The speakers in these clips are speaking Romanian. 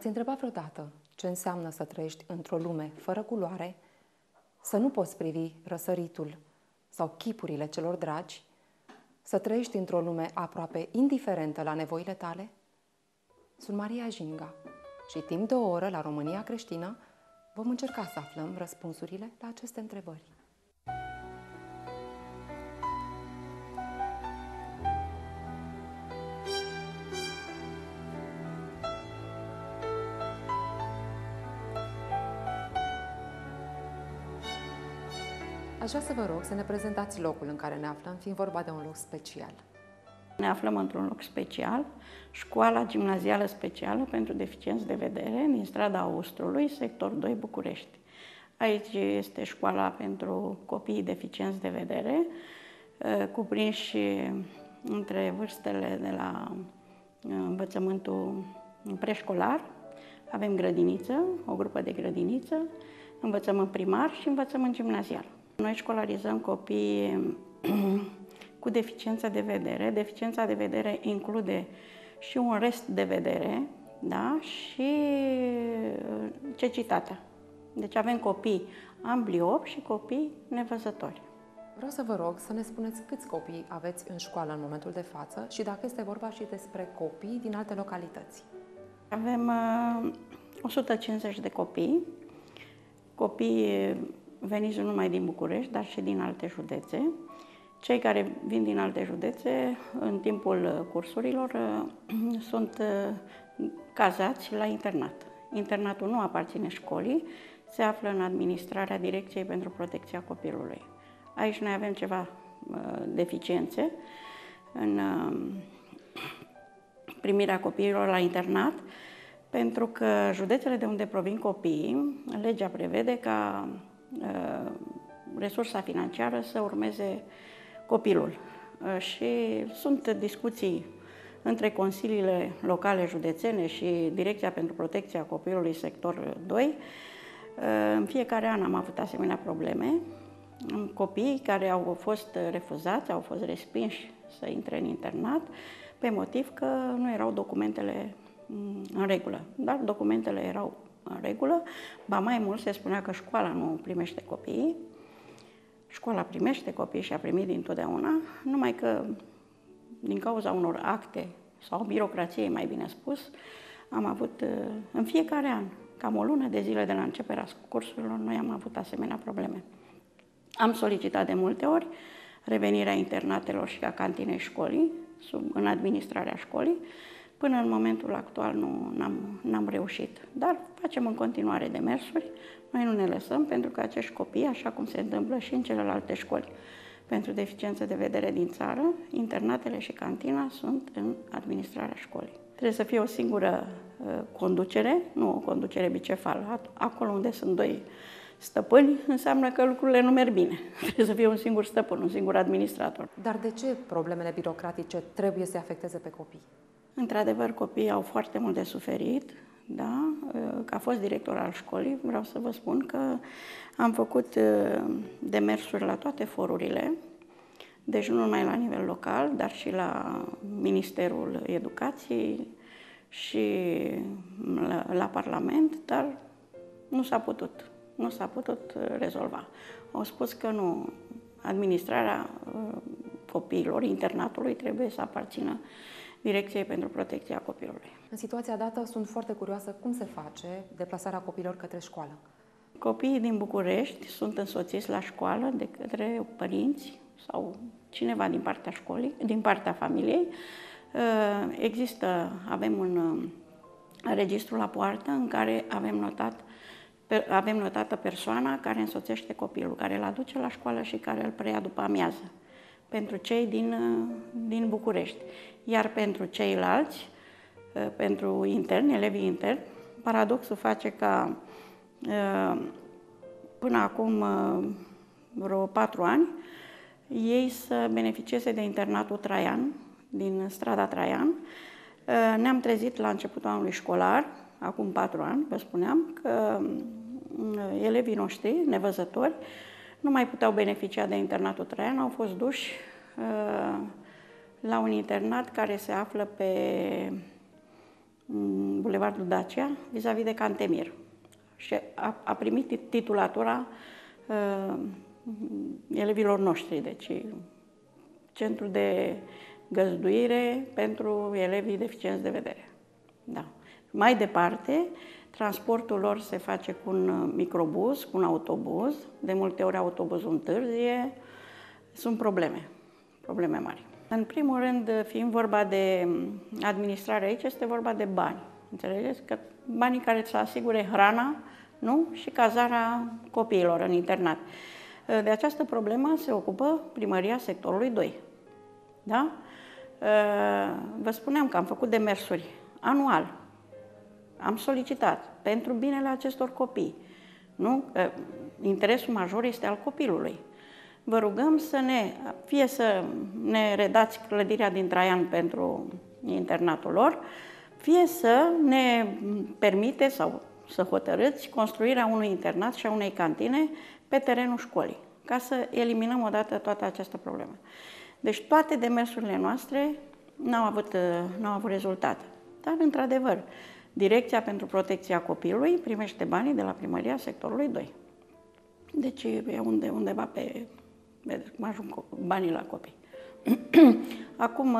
V-ați întrebat vreodată ce înseamnă să trăiești într-o lume fără culoare, să nu poți privi răsăritul sau chipurile celor dragi, să trăiești într-o lume aproape indiferentă la nevoile tale? Sunt Maria Jinga și timp de o oră la România Creștină vom încerca să aflăm răspunsurile la aceste întrebări. Aș vrea să vă rog să ne prezentați locul în care ne aflăm, fiind vorba de un loc special. Ne aflăm într-un loc special, școala gimnazială specială pentru deficienți de vedere din strada Austrului, sector 2 București. Aici este școala pentru copiii deficienți de vedere, eh, cuprinși între vârstele de la eh, învățământul preșcolar, avem grădiniță, o grupă de grădiniță, învățământ primar și învățământ gimnazial. Noi școlarizăm copii cu deficiență de vedere. Deficiența de vedere include și un rest de vedere da? și uh, cecitatea. Deci avem copii ambliop și copii nevăzători. Vreau să vă rog să ne spuneți câți copii aveți în școală în momentul de față și dacă este vorba și despre copii din alte localități. Avem uh, 150 de copii, copii veniți nu numai din București, dar și din alte județe. Cei care vin din alte județe, în timpul cursurilor, sunt uh, cazați la internat. Internatul nu aparține școlii, se află în administrarea Direcției pentru Protecția Copilului. Aici noi avem ceva uh, deficiențe în uh, primirea copiilor la internat, pentru că județele de unde provin copiii, legea prevede ca Uh, resursa financiară să urmeze copilul. Uh, și sunt discuții între consiliile locale județene și Direcția pentru Protecția Copilului sector 2. Uh, în fiecare an am avut asemenea probleme. Copii care au fost refuzați, au fost respinși să intre în internat pe motiv că nu erau documentele mm, în regulă. Dar documentele erau în regulă, ba mai mult se spunea că școala nu primește copii, școala primește copii și a primit dintotdeauna, numai că din cauza unor acte sau birocrației, mai bine spus, am avut uh, în fiecare an, cam o lună de zile de la începerea cursurilor, noi am avut asemenea probleme. Am solicitat de multe ori revenirea internatelor și a cantinei școlii, sub, în administrarea școlii, Până în momentul actual nu n-am, reușit, dar facem în continuare demersuri. Noi nu ne lăsăm pentru că acești copii, așa cum se întâmplă și în celelalte școli pentru deficiență de vedere din țară, internatele și cantina sunt în administrarea școlii. Trebuie să fie o singură uh, conducere, nu o conducere bicefală. Acolo unde sunt doi stăpâni, înseamnă că lucrurile nu merg bine. Trebuie să fie un singur stăpân, un singur administrator. Dar de ce problemele birocratice trebuie să afecteze pe copii? Într-adevăr, copiii au foarte mult de suferit, da? Ca fost director al școlii, vreau să vă spun că am făcut uh, demersuri la toate forurile, deci nu numai la nivel local, dar și la Ministerul Educației și la, la Parlament, dar nu s-a putut. Nu s-a putut uh, rezolva. Au spus că nu, administrarea uh, copiilor, internatului trebuie să aparțină Direcției pentru Protecția Copilului. În situația dată sunt foarte curioasă cum se face deplasarea copiilor către școală. Copiii din București sunt însoțiți la școală de către părinți sau cineva din partea școlii, din partea familiei. Uh, există, avem un uh, registru la poartă în care avem notat avem notată persoana care însoțește copilul, care îl aduce la școală și care îl preia după amiază pentru cei din, uh, din București. Iar pentru ceilalți, uh, pentru interni, elevii interni, paradoxul face ca uh, până acum vreo patru ani, ei să beneficieze de internatul Traian, din strada Traian. Ne-am trezit la începutul anului școlar, acum patru ani, vă spuneam, că elevii noștri, nevăzători, nu mai puteau beneficia de internatul Traian, au fost duși uh, la un internat care se află pe Bulevardul Dacia, vis-a-vis de Cantemir. Și a, a primit titulatura uh, elevilor noștri, deci centru de găzduire pentru elevii deficienți de vedere. Da. Mai departe, transportul lor se face cu un microbus, cu un autobuz. De multe ori autobuzul întârzie. Sunt probleme, probleme mari. În primul rând, fiind vorba de administrare aici, este vorba de bani. Înțelegeți? Că banii care să asigure hrana nu? și cazarea copiilor în internat. De această problemă se ocupă primăria sectorului 2. Da? Vă spuneam că am făcut demersuri anual. Am solicitat pentru binele acestor copii. Nu? Interesul major este al copilului vă rugăm să ne, fie să ne redați clădirea din Traian pentru internatul lor, fie să ne permite sau să hotărâți construirea unui internat și a unei cantine pe terenul școlii, ca să eliminăm odată toată această problemă. Deci toate demersurile noastre n-au avut, n-au avut rezultat. Dar, într-adevăr, Direcția pentru Protecția Copilului primește banii de la primăria sectorului 2. Deci e unde, undeva pe Vedeți cum ajung banii la copii. Acum,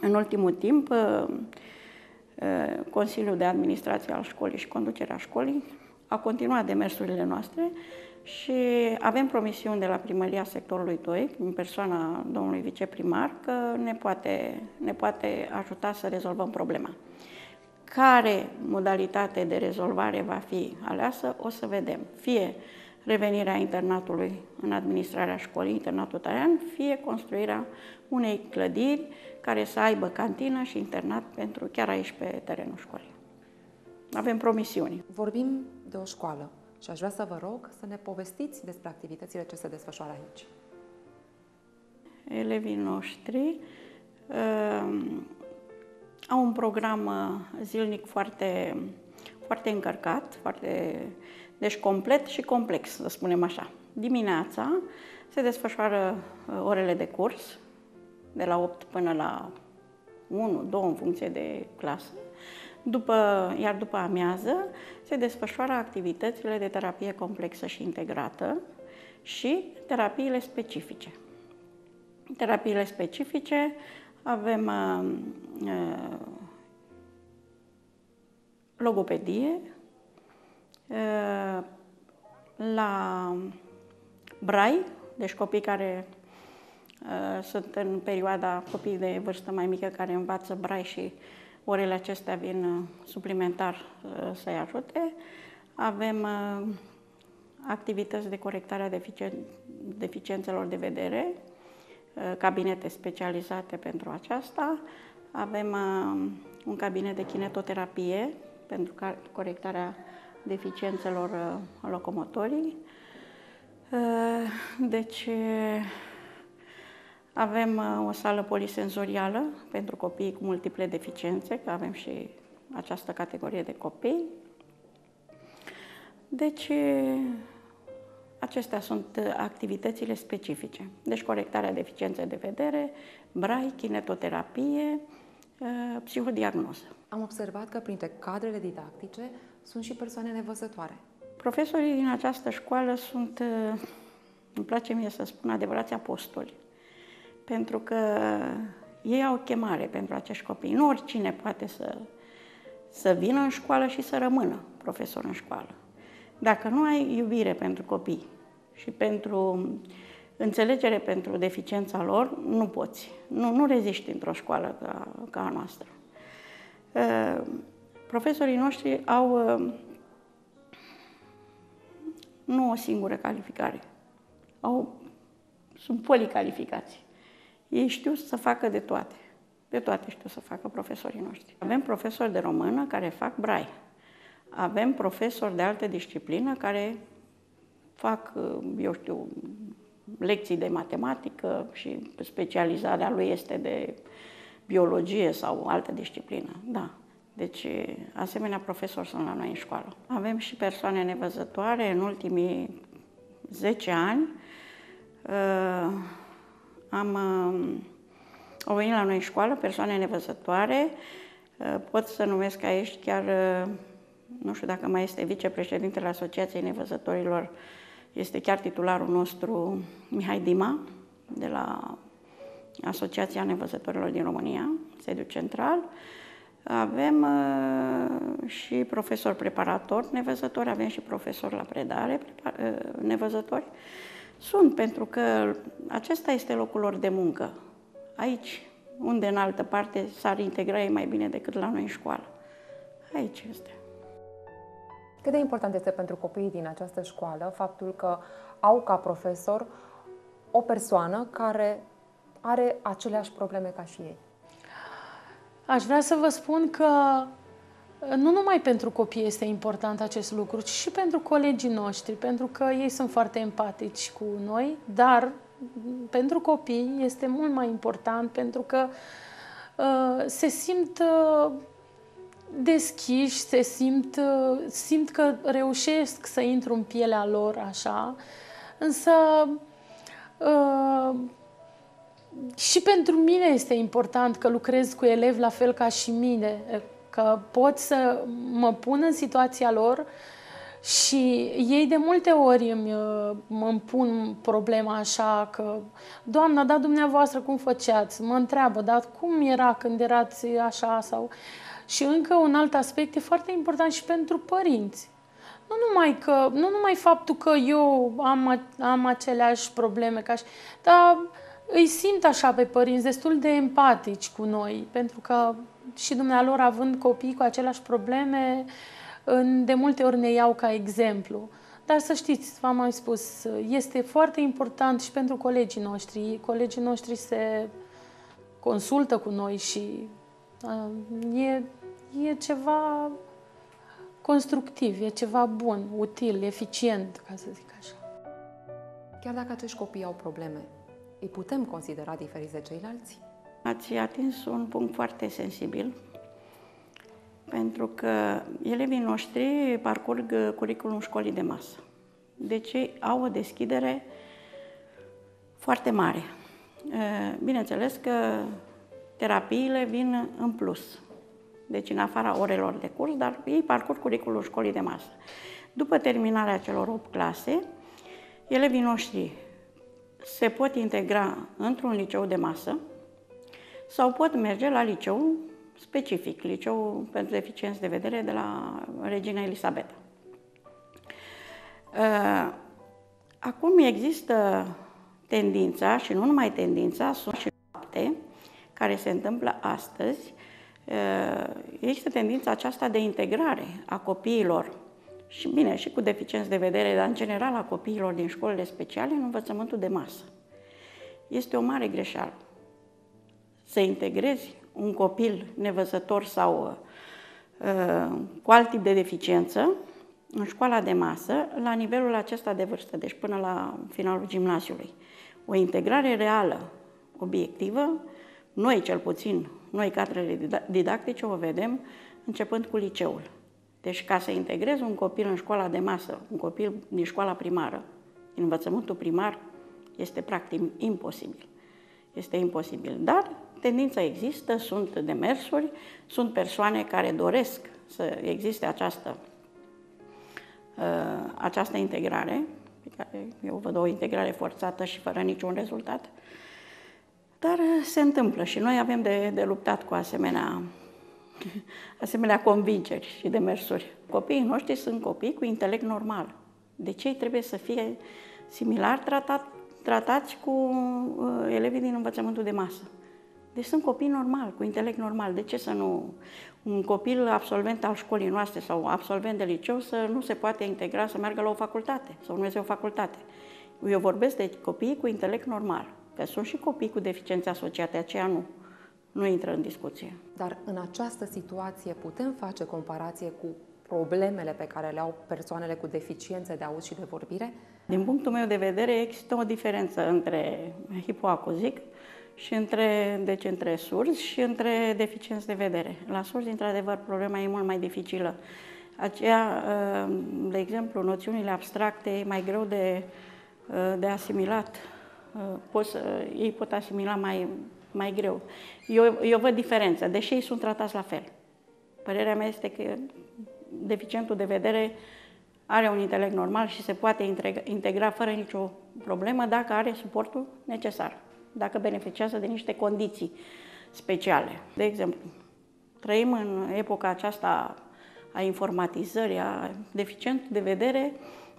în ultimul timp, uh, uh, Consiliul de Administrație al școlii și conducerea școlii a continuat demersurile noastre și avem promisiuni de la primăria sectorului 2, în persoana domnului viceprimar, că ne poate, ne poate ajuta să rezolvăm problema. Care modalitate de rezolvare va fi aleasă, o să vedem. Fie revenirea internatului în administrarea școlii, internatul tarian, fie construirea unei clădiri care să aibă cantină și internat pentru chiar aici pe terenul școlii. Avem promisiuni. Vorbim de o școală și aș vrea să vă rog să ne povestiți despre activitățile ce se desfășoară aici. Elevii noștri uh, au un program uh, zilnic foarte, foarte încărcat, foarte deci complet și complex, să spunem așa. Dimineața se desfășoară uh, orele de curs, de la 8 până la 1, 2 în funcție de clasă. După, iar după amiază se desfășoară activitățile de terapie complexă și integrată și terapiile specifice. Terapiile specifice avem uh, uh, logopedie, Uh, la Brai, deci copii care uh, sunt în perioada copii de vârstă mai mică care învață Brai și orele acestea vin uh, suplimentar uh, să-i ajute. Avem uh, activități de corectare a deficien deficiențelor de vedere, uh, cabinete specializate pentru aceasta. Avem uh, un cabinet de kinetoterapie pentru corectarea deficiențelor uh, locomotorii. Uh, deci uh, avem o sală polisenzorială pentru copii cu multiple deficiențe, că avem și această categorie de copii. Deci acestea sunt activitățile specifice. Deci corectarea deficienței de vedere, brai, kinetoterapie, psihodiagnoză. Am observat că printre cadrele didactice sunt și persoane nevăzătoare. Profesorii din această școală sunt, uh, îmi place mie să spun, adevărați apostoli. Pentru că ei au o chemare pentru acești copii. Nu oricine poate să, să vină în școală și să rămână profesor în școală. Dacă nu ai iubire pentru copii și pentru înțelegere pentru deficiența lor, nu poți. Nu, nu reziști într-o școală ca, ca a noastră. Uh, Profesorii noștri au uh, nu o singură calificare, au, sunt policalificați. Ei știu să facă de toate. De toate știu să facă profesorii noștri. Avem profesori de română care fac brai. Avem profesori de altă disciplină care fac, uh, eu știu, lecții de matematică și specializarea lui este de biologie sau altă disciplină. Da. Deci, asemenea profesori sunt la noi în școală. Avem și persoane nevăzătoare. În ultimii 10 ani uh, am, uh, au venit la noi în școală persoane nevăzătoare Pot să numesc aici chiar, nu știu dacă mai este vicepreședintele Asociației Nevăzătorilor, este chiar titularul nostru, Mihai Dima, de la Asociația Nevăzătorilor din România, sediu central. Avem uh, și profesori preparatori nevăzători, avem și profesori la predare uh, nevăzători. Sunt, pentru că acesta este locul lor de muncă. Aici, unde în altă parte s-ar integra ei mai bine decât la noi în școală. Aici este. Cât de important este pentru copiii din această școală faptul că au ca profesor o persoană care are aceleași probleme ca și ei? Aș vrea să vă spun că nu numai pentru copii este important acest lucru, ci și pentru colegii noștri, pentru că ei sunt foarte empatici cu noi, dar pentru copii este mult mai important pentru că uh, se simt uh, deschiși, se simt, uh, simt că reușesc să intru în pielea lor așa, însă uh, și pentru mine este important că lucrez cu elevi la fel ca și mine, că pot să mă pun în situația lor și ei de multe ori îmi, îmi pun problema așa că Doamna, dar dumneavoastră cum făceați? Mă întreabă, dar cum era când erați așa sau... Și încă un alt aspect e foarte important și pentru părinți. Nu numai, că, nu numai faptul că eu am, am aceleași probleme ca și... Dar îi simt așa pe părinți destul de empatici cu noi, pentru că și dumnealor având copii cu aceleași probleme, de multe ori ne iau ca exemplu. Dar să știți, v-am mai spus, este foarte important și pentru colegii noștri. Colegii noștri se consultă cu noi și uh, e, e ceva constructiv, e ceva bun, util, eficient, ca să zic așa. Chiar dacă acești copii au probleme, îi putem considera diferiți de ceilalți? Ați atins un punct foarte sensibil, pentru că elevii noștri parcurg curiculum școlii de masă. Deci au o deschidere foarte mare. Bineînțeles că terapiile vin în plus, deci în afara orelor de curs, dar ei parcurg curiculul școlii de masă. După terminarea celor 8 clase, elevii noștri se pot integra într-un liceu de masă sau pot merge la liceu specific, liceu pentru deficienți de vedere de la Regina Elisabeta. Uh, acum există tendința, și nu numai tendința, sunt și fapte care se întâmplă astăzi, uh, există tendința aceasta de integrare a copiilor și bine, și cu deficienți de vedere, dar în general a copiilor din școlile speciale în învățământul de masă. Este o mare greșeală. Să integrezi un copil nevăzător sau uh, cu alt tip de deficiență în școala de masă la nivelul acesta de vârstă, deci până la finalul gimnaziului. O integrare reală, obiectivă, noi cel puțin, noi cadrele didactice o vedem începând cu liceul. Deci ca să integrezi un copil în școala de masă, un copil din școala primară, din învățământul primar, este practic imposibil. Este imposibil. Dar tendința există, sunt demersuri, sunt persoane care doresc să existe această, uh, această integrare, pe care eu văd o integrare forțată și fără niciun rezultat, dar se întâmplă și noi avem de, de luptat cu asemenea asemenea convingeri și demersuri. Copiii noștri sunt copii cu intelect normal. De ce trebuie să fie similar tratat, tratați cu uh, elevii din învățământul de masă? Deci sunt copii normal, cu intelect normal. De ce să nu... Un copil absolvent al școlii noastre sau absolvent de liceu să nu se poate integra, să meargă la o facultate sau nu este o facultate. Eu vorbesc de copii cu intelect normal, că sunt și copii cu deficiențe asociate, aceea nu nu intră în discuție. Dar în această situație putem face comparație cu problemele pe care le au persoanele cu deficiențe de auz și de vorbire? Din punctul meu de vedere, există o diferență între hipoacuzic și între, deci între surzi și între deficienți de vedere. La surzi, într-adevăr, problema e mult mai dificilă. Aceea, de exemplu, noțiunile abstracte e mai greu de, de asimilat. Poți, ei pot asimila mai mai greu. Eu, eu văd diferența, deși ei sunt tratați la fel. Părerea mea este că deficientul de vedere are un intelect normal și se poate integra fără nicio problemă dacă are suportul necesar, dacă beneficiază de niște condiții speciale. De exemplu, trăim în epoca aceasta a informatizării, a deficient de vedere,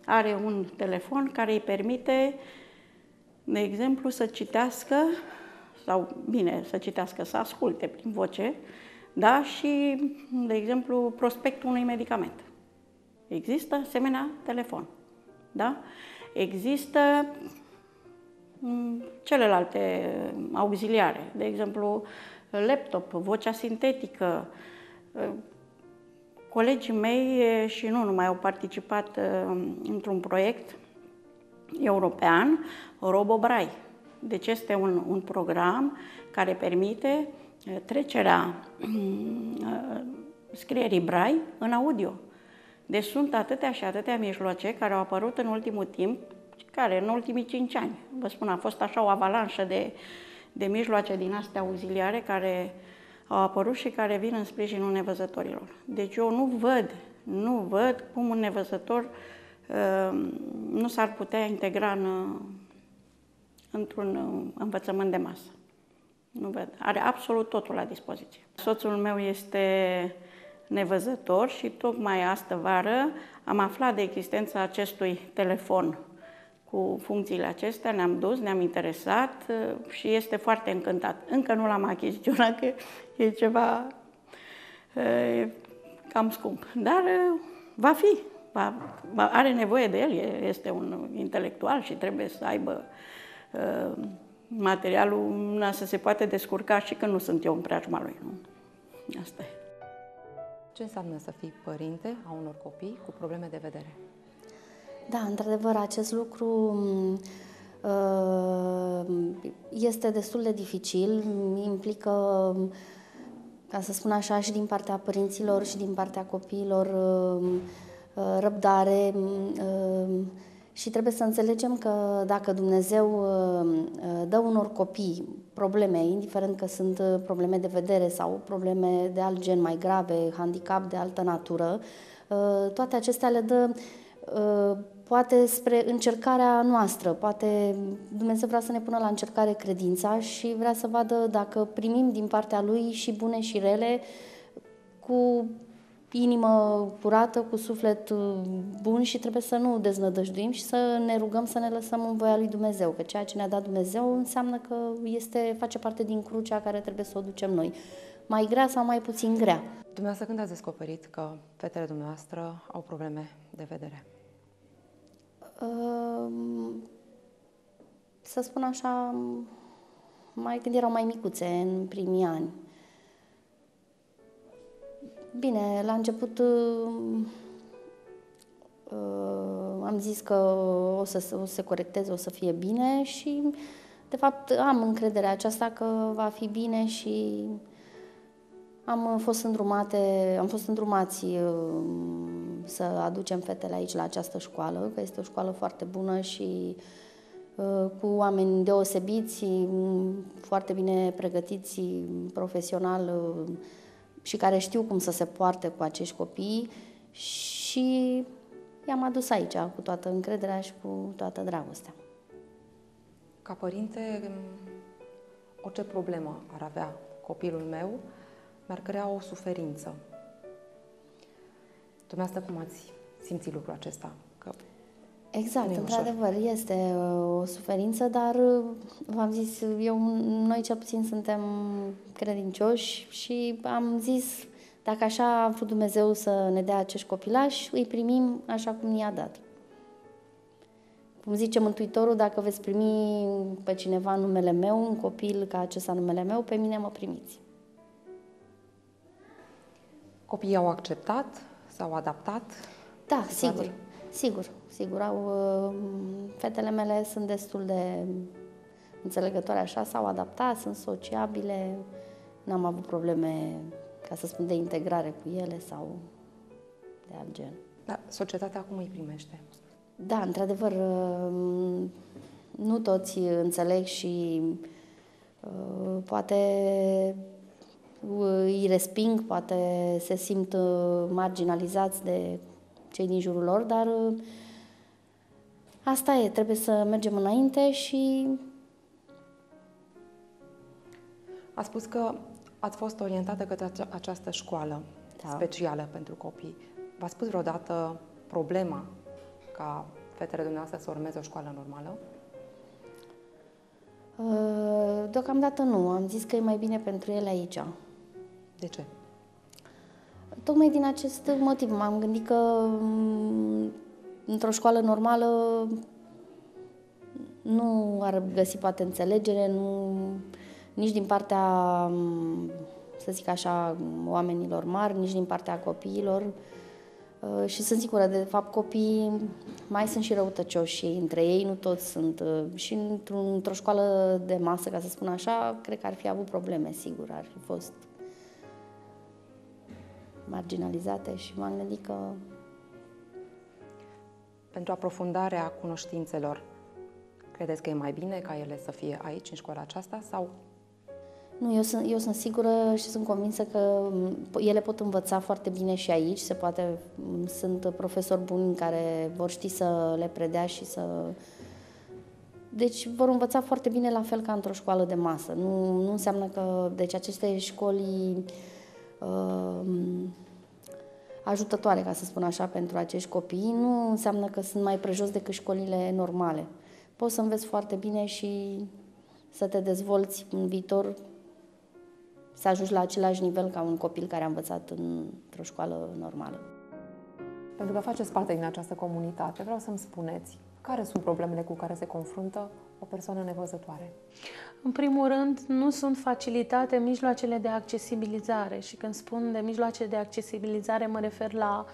are un telefon care îi permite, de exemplu, să citească, sau bine, să citească, să asculte prin voce, da, și, de exemplu, prospectul unui medicament. Există asemenea telefon, da? Există mm, celelalte auxiliare, de exemplu, laptop, vocea sintetică. Colegii mei și nu numai au participat într-un proiect european, RoboBrai. Deci este un, un program care permite trecerea scrierii Brai în audio. Deci sunt atâtea și atâtea mijloace care au apărut în ultimul timp, care în ultimii cinci ani, vă spun, a fost așa o avalanșă de, de mijloace din astea auxiliare care au apărut și care vin în sprijinul nevăzătorilor. Deci eu nu văd, nu văd cum un nevăzător uh, nu s-ar putea integra în, într-un uh, învățământ de masă. Nu văd. Are absolut totul la dispoziție. Soțul meu este nevăzător și tocmai astă vară am aflat de existența acestui telefon cu funcțiile acestea, ne-am dus, ne-am interesat uh, și este foarte încântat. Încă nu l-am achiziționat, că e ceva e, cam scump, dar uh, va fi, va, va, are nevoie de el, este un intelectual și trebuie să aibă uh, materialul să se poate descurca și când nu sunt eu în preajma lui. Nu? Asta e. Ce înseamnă să fii părinte a unor copii cu probleme de vedere? Da, într-adevăr, acest lucru uh, este destul de dificil, implică, ca să spun așa, și din partea părinților și din partea copiilor uh, uh, răbdare și trebuie să înțelegem că dacă Dumnezeu dă unor copii probleme, indiferent că sunt probleme de vedere sau probleme de alt gen mai grave, handicap de altă natură, toate acestea le dă poate spre încercarea noastră, poate Dumnezeu vrea să ne pună la încercare credința și vrea să vadă dacă primim din partea Lui și bune și rele cu inimă curată, cu suflet uh, bun și trebuie să nu deznădăjduim și să ne rugăm să ne lăsăm în voia lui Dumnezeu, că ceea ce ne-a dat Dumnezeu înseamnă că este, face parte din crucea care trebuie să o ducem noi. Mai grea sau mai puțin grea. Dumneavoastră când ați descoperit că fetele dumneavoastră au probleme de vedere? să spun așa, mai când erau mai micuțe, în primii ani. Bine, la început uh, am zis că o să, o să se corecteze, o să fie bine și, de fapt, am încrederea aceasta că va fi bine și am fost îndrumate, am fost îndrumați uh, să aducem fetele aici la această școală, că este o școală foarte bună și uh, cu oameni deosebiți, foarte bine pregătiți profesional uh, și care știu cum să se poarte cu acești copii și i-am adus aici cu toată încrederea și cu toată dragostea. Ca părinte, orice problemă ar avea copilul meu, mi-ar crea o suferință. Dumneavoastră cum ați simțit lucrul acesta? Că Exact, într-adevăr, este uh, o suferință, dar uh, v-am zis, eu, noi cel puțin suntem credincioși și am zis, dacă așa a vrut Dumnezeu să ne dea acești copilași, îi primim așa cum i-a dat. Cum zice Mântuitorul, dacă veți primi pe cineva numele meu, un copil ca acesta numele meu, pe mine mă primiți. Copiii au acceptat, s-au adaptat? Da, sigur, sigur, sigur. Au, uh, fetele mele sunt destul de înțelegătoare așa, s-au adaptat, sunt sociabile, n-am avut probleme, ca să spun, de integrare cu ele sau de alt gen. Dar societatea acum îi primește? Da, într-adevăr, uh, nu toți înțeleg și uh, poate îi resping, poate se simt marginalizați de cei din jurul lor, dar asta e, trebuie să mergem înainte și... A spus că ați fost orientată către această școală da. specială pentru copii. V-a spus vreodată problema ca fetele dumneavoastră să urmeze o școală normală? Uh, deocamdată nu. Am zis că e mai bine pentru ele aici. De ce? Tocmai din acest motiv. M-am gândit că mm, într-o școală normală nu ar găsi poate înțelegere, nu, nici din partea, mm, să zic așa, oamenilor mari, nici din partea copiilor. Uh, și sunt sigură, de fapt, copiii mai sunt și răutăcioși între ei, nu toți sunt. Uh, și într-o școală de masă, ca să spun așa, cred că ar fi avut probleme, sigur, ar fi fost marginalizate și m-am gândit că... Pentru aprofundarea cunoștințelor, credeți că e mai bine ca ele să fie aici, în școala aceasta, sau nu, eu sunt, eu sunt sigură și sunt convinsă că ele pot învăța foarte bine și aici. Se poate, sunt profesori buni care vor ști să le predea și să... Deci vor învăța foarte bine la fel ca într-o școală de masă. Nu, nu înseamnă că... Deci aceste școli uh, ajutătoare, ca să spun așa, pentru acești copii, nu înseamnă că sunt mai prejos decât școlile normale. Poți să înveți foarte bine și să te dezvolți în viitor să ajungi la același nivel ca un copil care a învățat într-o școală normală. Pentru că faceți parte din această comunitate, vreau să-mi spuneți care sunt problemele cu care se confruntă o persoană nevăzătoare? În primul rând, nu sunt facilitate mijloacele de accesibilizare și când spun de mijloace de accesibilizare mă refer la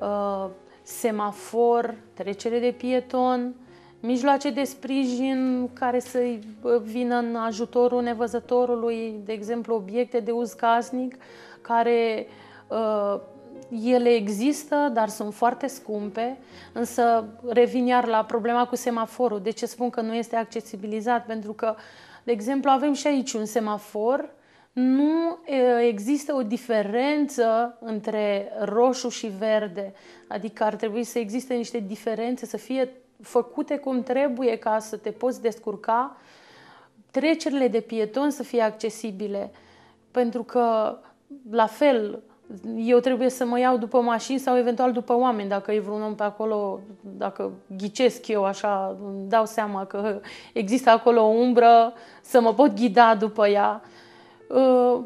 uh, semafor, trecere de pieton, mijloace de sprijin care să vină în ajutorul nevăzătorului, de exemplu obiecte de uz casnic, care uh, ele există, dar sunt foarte scumpe, însă revin iar la problema cu semaforul. De ce spun că nu este accesibilizat? Pentru că, de exemplu, avem și aici un semafor, nu există o diferență între roșu și verde, adică ar trebui să existe niște diferențe, să fie făcute cum trebuie ca să te poți descurca, trecerile de pieton să fie accesibile, pentru că, la fel, eu trebuie să mă iau după mașini sau eventual după oameni, dacă e vreun om pe acolo, dacă ghicesc eu așa, îmi dau seama că există acolo o umbră, să mă pot ghida după ea. Uh,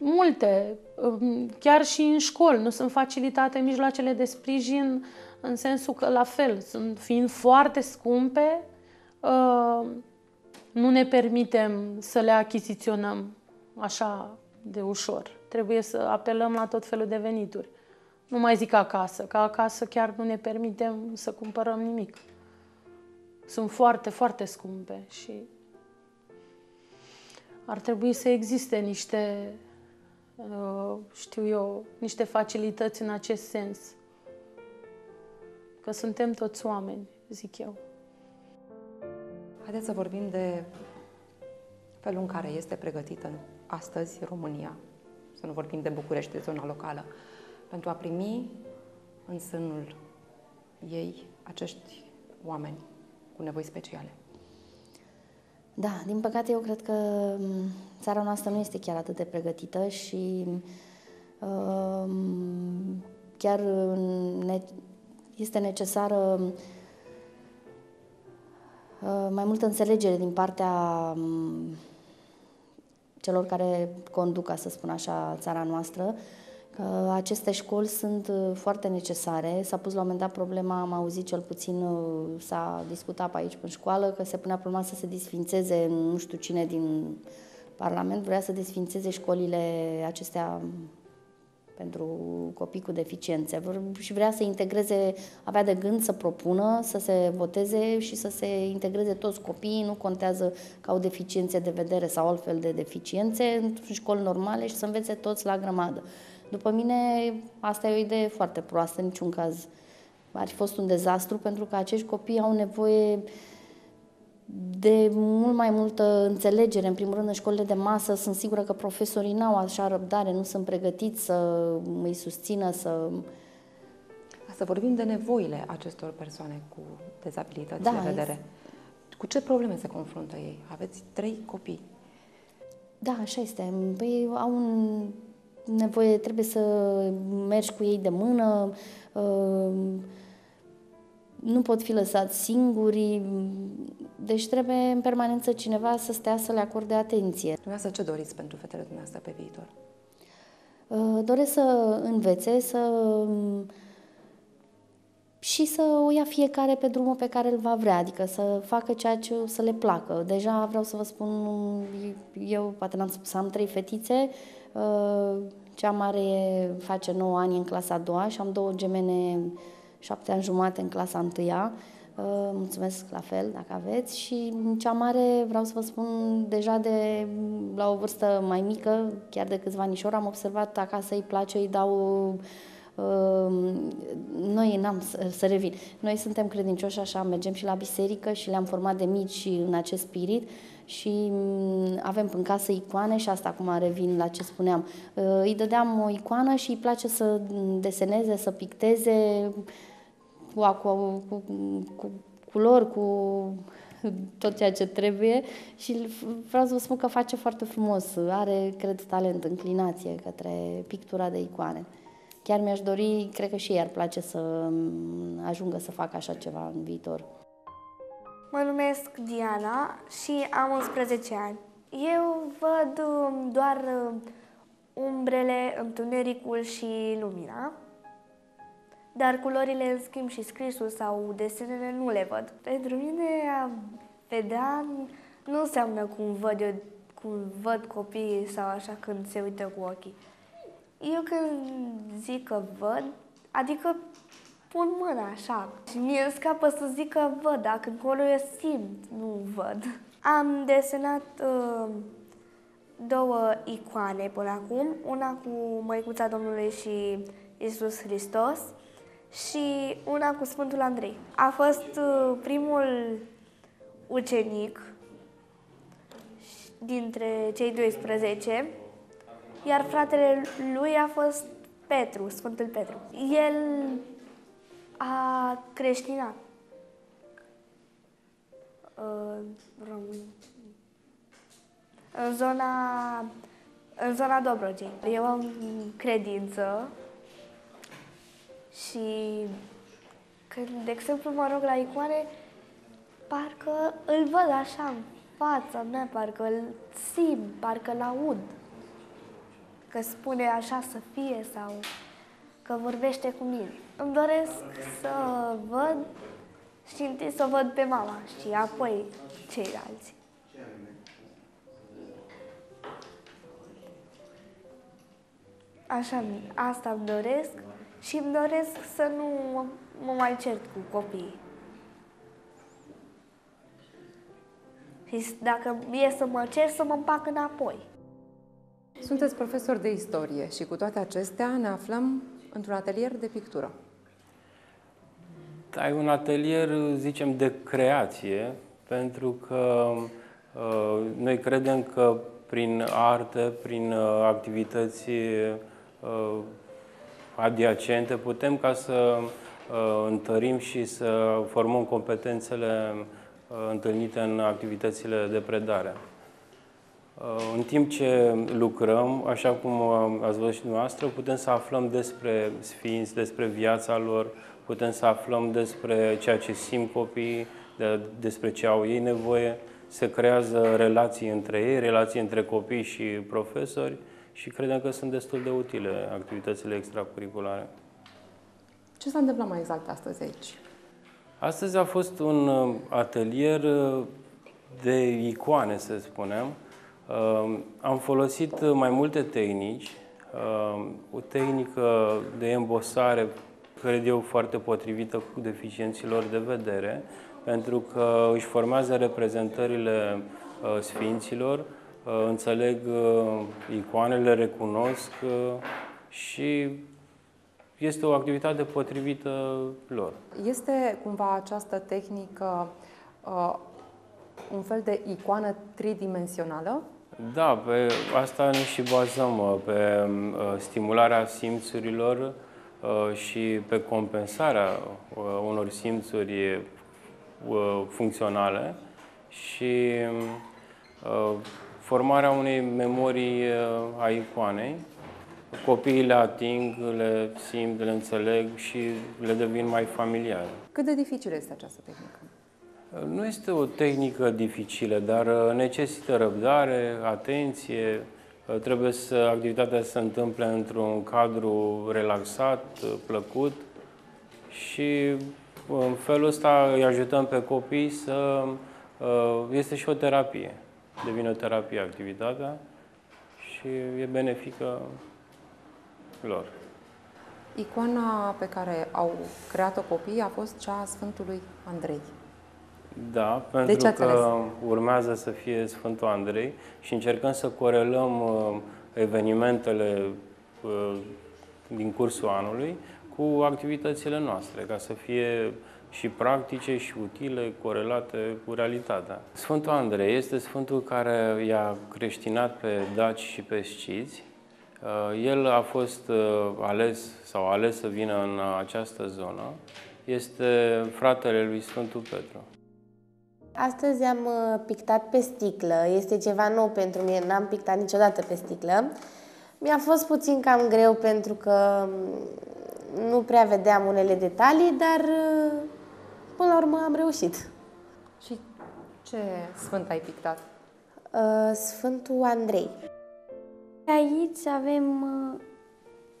multe, uh, chiar și în școli, nu sunt facilitate mijloacele de sprijin în sensul că, la fel, sunt, fiind foarte scumpe, uh, nu ne permitem să le achiziționăm așa de ușor. Trebuie să apelăm la tot felul de venituri. Nu mai zic acasă, că acasă chiar nu ne permitem să cumpărăm nimic. Sunt foarte, foarte scumpe și ar trebui să existe niște, uh, știu eu, niște facilități în acest sens că suntem toți oameni, zic eu. Haideți să vorbim de felul în care este pregătită astăzi România, să nu vorbim de București, de zona locală, pentru a primi în sânul ei acești oameni cu nevoi speciale. Da, din păcate eu cred că țara noastră nu este chiar atât de pregătită și uh, chiar ne, este necesară uh, mai multă înțelegere din partea um, celor care conduc, ca să spun așa, țara noastră, că aceste școli sunt uh, foarte necesare. S-a pus la un moment dat problema, am auzit cel puțin, uh, s-a discutat pe aici în școală, că se punea problema să se desfințeze, nu știu cine din Parlament vrea să desfințeze școlile acestea pentru copii cu deficiențe și vrea să integreze, avea de gând să propună, să se voteze și să se integreze toți copiii, nu contează că au deficiențe de vedere sau altfel de deficiențe, în școli normale și să învețe toți la grămadă. După mine, asta e o idee foarte proastă, în niciun caz. Ar fi fost un dezastru pentru că acești copii au nevoie de mult mai multă înțelegere, în primul rând în școlile de masă, sunt sigură că profesorii n-au așa răbdare, nu sunt pregătiți să îi susțină, să... Să vorbim de nevoile acestor persoane cu dezabilități Da, de vedere. este- Cu ce probleme se confruntă ei? Aveți trei copii. Da, așa este. Păi au un nevoie, trebuie să mergi cu ei de mână, uh, nu pot fi lăsați singuri, deci trebuie în permanență cineva să stea să le acorde atenție. Dumneavoastră ce doriți pentru fetele dumneavoastră pe viitor? Uh, Doresc să învețe, să și să o ia fiecare pe drumul pe care îl va vrea, adică să facă ceea ce o să le placă. Deja vreau să vă spun, eu poate n-am spus, am trei fetițe, uh, cea mare face 9 ani în clasa a doua și am două gemene 7 ani jumate în clasa întâia. Uh, Mulțumesc la fel, dacă aveți. Și cea mare, vreau să vă spun, deja de la o vârstă mai mică, chiar de câțiva anișori, am observat acasă îi place, îi dau Uh, noi n-am să, să revin. Noi suntem credincioși așa, mergem și la biserică și le-am format de mici și în acest spirit și mm, avem în casă icoane și asta acum revin la ce spuneam. Uh, Îi dădeam o icoană și îi place să deseneze, să picteze cu, cu, cu, cu culori, cu tot ceea ce trebuie și vreau să vă spun că face foarte frumos, are, cred, talent, înclinație către pictura de icoane. Chiar mi-aș dori, cred că și ei ar place să mm, ajungă să facă așa ceva în viitor. Mă numesc Diana și am 11 ani. Eu văd um, doar um, umbrele, întunericul și lumina, dar culorile, în schimb, și scrisul sau desenele nu le văd. Pentru mine a vedea nu înseamnă cum văd eu, cum văd copiii sau așa când se uită cu ochii. Eu când zic că văd, adică pun mâna așa și mie îmi scapă să zic că văd, dacă încolo eu simt, nu văd. Am desenat uh, două icoane până acum, una cu Măicuța Domnului și Isus Hristos și una cu Sfântul Andrei. A fost uh, primul ucenic dintre cei 12 iar fratele lui a fost Petru, Sfântul Petru. El a creștinat uh, român. În zona, în zona Dobrogei. Eu am credință și când, de exemplu, mă rog la icoane, parcă îl văd așa în fața mea, parcă îl simt, parcă îl aud că spune așa să fie sau că vorbește cu mine. Îmi doresc să văd și întâi să o văd pe mama și apoi ceilalți. Așa, asta îmi doresc și îmi doresc să nu mă, mă mai cert cu copiii. Și dacă e să mă cer, să mă împac înapoi. Sunteți profesor de istorie și cu toate acestea ne aflăm într-un atelier de pictură. Ai un atelier, zicem, de creație, pentru că uh, noi credem că prin arte, prin uh, activități uh, adiacente, putem ca să uh, întărim și să formăm competențele uh, întâlnite în activitățile de predare. Uh, În timp ce lucrăm, așa cum uh, ați văzut și dumneavoastră, putem să aflăm despre sfinți, despre viața lor, putem să aflăm despre ceea ce simt copiii, de- despre ce au ei nevoie. Se creează relații între ei, relații între copii și profesori și credem că sunt destul de utile activitățile extracurriculare. Ce s-a întâmplat mai exact astăzi aici? Astăzi a fost un uh, atelier uh, de icoane, să spunem. Uh, Am folosit uh, mai multe tehnici. Uh, O tehnică de embosare, cred eu, foarte potrivită cu deficienților de vedere, pentru că își formează reprezentările uh, sfinților, uh, înțeleg uh, icoanele, recunosc uh, și este o activitate potrivită lor. Este cumva această tehnică uh, un fel de icoană tridimensională? Da, pe asta ne și bazăm, uh, pe uh, stimularea simțurilor și pe compensarea unor simțuri funcționale și formarea unei memorii a icoanei. Copiii le ating, le simt, le înțeleg și le devin mai familiare. Cât de dificilă este această tehnică? Nu este o tehnică dificilă, dar uh, necesită răbdare, atenție, uh, trebuie să activitatea se întâmple într-un cadru relaxat, uh, plăcut și în felul ăsta îi ajutăm pe copii să... Este și o terapie, devine o terapie activitatea și e benefică lor. Icoana pe care au creat-o copiii a fost cea a Sfântului Andrei. Da, pentru deci că ales? urmează să fie Sfântul Andrei și încercăm să corelăm uh, evenimentele uh, din cursul anului cu activitățile noastre, ca să fie și practice și utile, corelate cu realitatea. Sfântul Andrei este Sfântul care i-a creștinat pe daci și pe sciți. Uh, el a fost ales sau ales să vină în această zonă. Este fratele lui Sfântul Petru. Astăzi am uh, pictat pe sticlă. Este ceva nou pentru mine, n-am pictat niciodată pe sticlă. Mi-a fost puțin cam greu pentru că mm, nu prea vedeam unele detalii, dar uh, până la urmă am reușit. Și ce sfânt ai pictat? Uh, Sfântul Andrei. Aici avem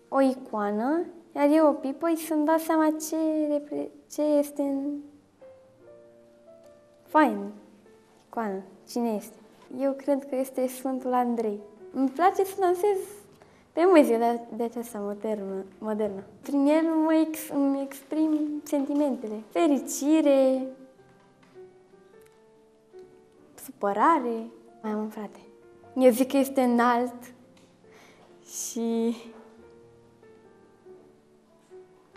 o icoană, iar eu o pipă și să-mi dau seama ce, ce este în fain, icoană, cine este? Eu cred că este Sfântul Andrei. Îmi place să dansez pe muzică de, de aceasta modernă, modernă. Prin el mă ex, îmi exprim sentimentele. Fericire, supărare. Mai am un frate. Eu zic că este înalt și...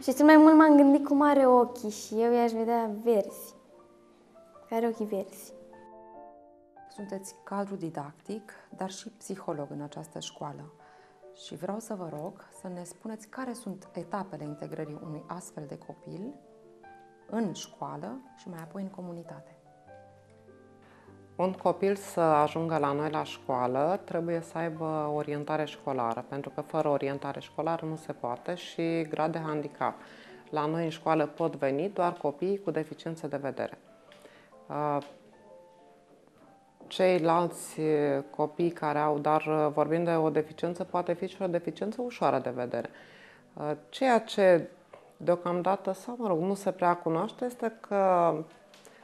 Și cel mai mult m-am gândit cum are ochii și eu i-aș vedea verzi care ochii verzi. Sunteți cadru didactic, dar și psiholog în această școală. Și vreau să vă rog să ne spuneți care sunt etapele integrării unui astfel de copil în școală și mai apoi în comunitate. Un copil să ajungă la noi la școală trebuie să aibă orientare școlară, pentru că fără orientare școlară nu se poate și grad de handicap. La noi în școală pot veni doar copiii cu deficiențe de vedere. Ceilalți copii care au, dar vorbim de o deficiență, poate fi și o deficiență ușoară de vedere. Ceea ce deocamdată, sau mă rog, nu se prea cunoaște, este că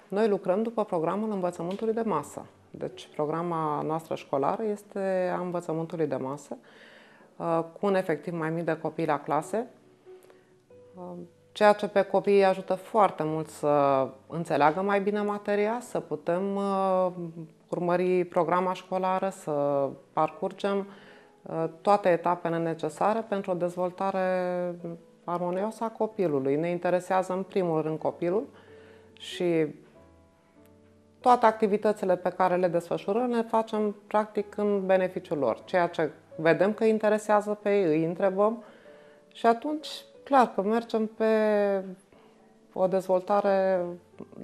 noi lucrăm după programul învățământului de masă. Deci programa noastră școlară este a învățământului de masă, cu un efectiv mai mic de copii la clase, ceea ce pe copii îi ajută foarte mult să înțeleagă mai bine materia, să putem uh, urmări programa școlară, să parcurgem uh, toate etapele necesare pentru o dezvoltare armonioasă a copilului. Ne interesează în primul rând copilul și toate activitățile pe care le desfășurăm le facem practic în beneficiul lor. Ceea ce vedem că interesează pe ei, îi întrebăm și atunci clar că mergem pe o dezvoltare,